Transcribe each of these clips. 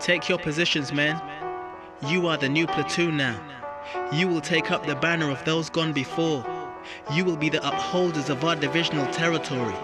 Take your positions, men. You are the new platoon now. You will take up the banner of those gone before. You will be the upholders of our divisional territory.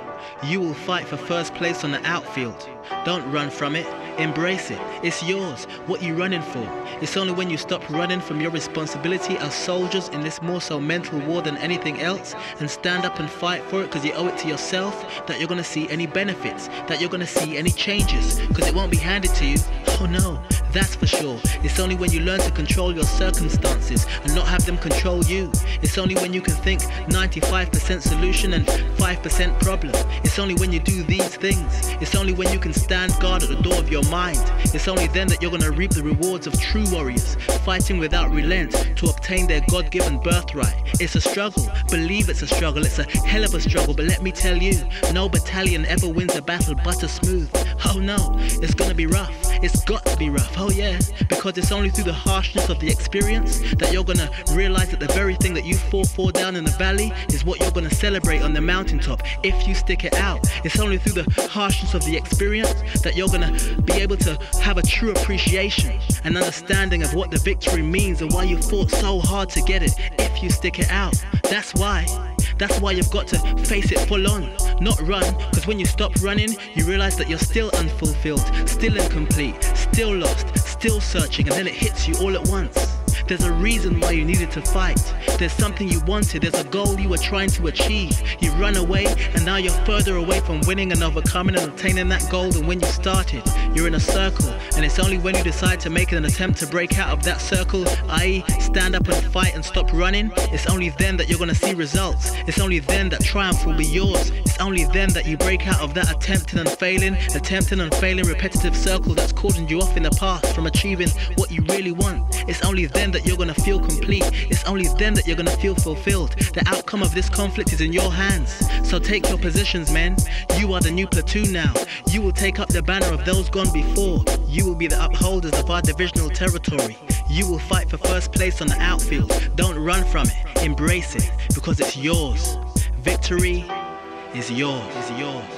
You will fight for first place on the outfield. Don't run from it. Embrace it. It's yours. What you running for? It's only when you stop running from your responsibility as soldiers in this more so mental war than anything else and stand up and fight for it because you owe it to yourself that you're going to see any benefits, that you're going to see any changes because it won't be handed to you. Oh no, that's for sure. It's only when you learn to control your circumstances and not have them control you. It's only when you can think 95% solution and 5% problem. It's only when you do these things. It's only when you can stand guard at the door of your mind. It's only then that you're gonna reap the rewards of true warriors, fighting without relent to obtain their God given birthright. It's a struggle. Believe it's a struggle. It's a hell of a struggle. But let me tell you, no battalion ever wins a battle butter smooth. Oh no, it's gonna be rough. It's got to be rough. Oh yeah, because it's only through the harshness of the experience that you're gonna realize that the very thing that you fall for down in the valley is what you're gonna celebrate on the mountaintop if you stick it out. It's only through the harshness of the experience that you're gonna be able to have a true appreciation and understanding of what the victory means and why you fought so hard to get it if you stick it out. That's why. That's why you've got to face it full on, not run. Because when you stop running, you realize that you're still unfulfilled, still incomplete, still lost, still searching, and then it hits you all at once. There's a reason why you needed to fight. There's something you wanted. There's a goal you were trying to achieve. You run away, and now you're further away from winning and overcoming and obtaining that goal than when you started. You're in a circle, and it's only when you decide to make an attempt to break out of that circle, i.e., stand up and fight and stop running, it's only then that you're gonna see results. It's only then that triumph will be yours. It's only then that you break out of that attempting and failing, attempting and failing repetitive circle that's cordoned you off in the past from achieving what you really want. It's only then that you're gonna feel complete. It's only then that you're gonna feel fulfilled. The outcome of this conflict is in your hands. So take your positions, men. You are the new platoon now. You will take up the banner of those gone before. You will be the upholders of our divisional territory. You will fight for first place on the outfield. Don't run from it. Embrace it because it's yours. Victory is yours. Is yours.